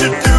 you do?